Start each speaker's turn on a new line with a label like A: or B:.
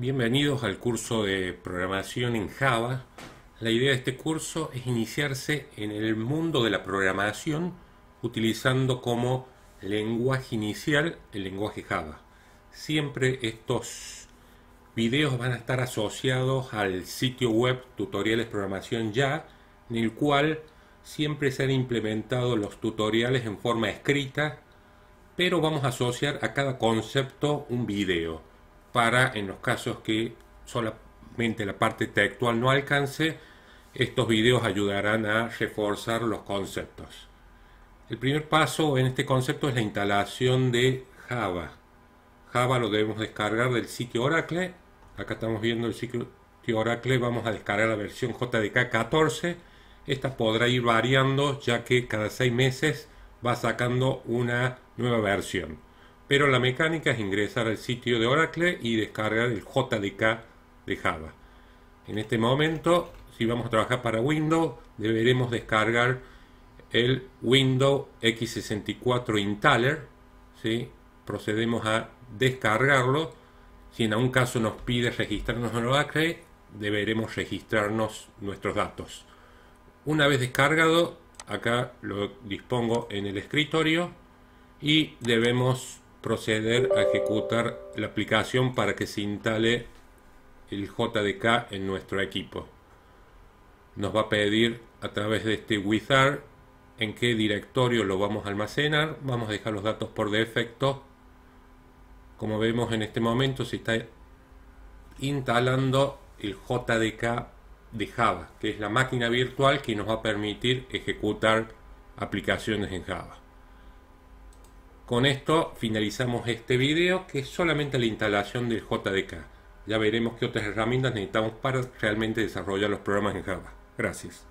A: Bienvenidos al curso de programación en Java. La idea de este curso es iniciarse en el mundo de la programación utilizando como lenguaje inicial el lenguaje Java. Siempre estos videos van a estar asociados al sitio web Tutoriales Programación Ya, en el cual siempre se han implementado los tutoriales en forma escrita, pero vamos a asociar a cada concepto un video para en los casos que solamente la parte textual no alcance, estos videos ayudarán a reforzar los conceptos. El primer paso en este concepto es la instalación de Java. Java lo debemos descargar del sitio Oracle. Acá estamos viendo el sitio Oracle. Vamos a descargar la versión JDK 14. Esta podrá ir variando ya que cada seis meses va sacando una nueva versión pero la mecánica es ingresar al sitio de Oracle y descargar el JDK de Java. En este momento, si vamos a trabajar para Windows, deberemos descargar el Windows X64 Installer. ¿sí? Procedemos a descargarlo. Si en algún caso nos pide registrarnos en Oracle, deberemos registrarnos nuestros datos. Una vez descargado, acá lo dispongo en el escritorio y debemos proceder a ejecutar la aplicación para que se instale el JDK en nuestro equipo. Nos va a pedir a través de este wizard en qué directorio lo vamos a almacenar. Vamos a dejar los datos por defecto. Como vemos en este momento se está instalando el JDK de Java, que es la máquina virtual que nos va a permitir ejecutar aplicaciones en Java. Con esto finalizamos este video que es solamente la instalación del JDK. Ya veremos qué otras herramientas necesitamos para realmente desarrollar los programas en Java. Gracias.